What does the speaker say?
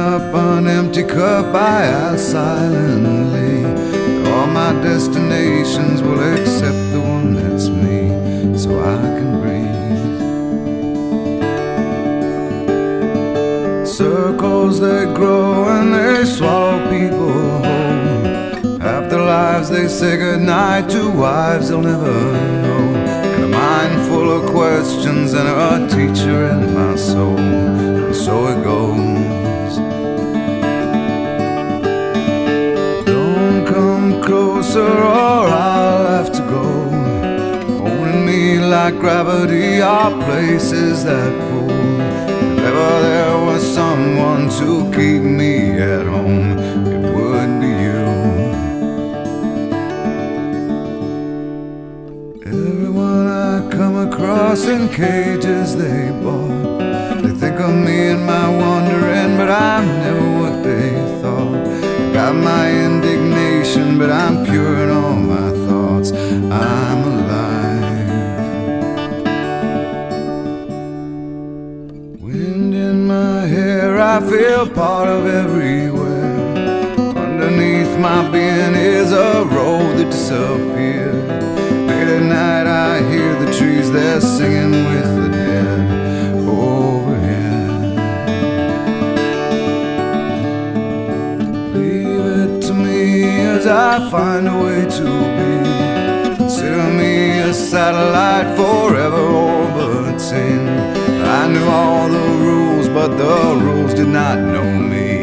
up an empty cup, I ask silently. My destinations will accept the one that's me, so I can breathe. Circles they grow and they swallow people whole. After lives they say goodnight to wives they'll never know. And a mind full of questions and a teacher in my soul. And so it goes. Closer or I'll have to go. Holding me like gravity are places that pull. If ever there was someone to keep me at home, it would be you. Everyone I come across in cages they bought. They think of me and my wandering, but I'm never I feel part of everywhere. Underneath my being is a road that disappeared. Late at night, I hear the trees, they're singing with the dead overhead. Leave it to me as I find a way to be. Consider me a satellite forever orbiting. I knew all the but the rules did not know me.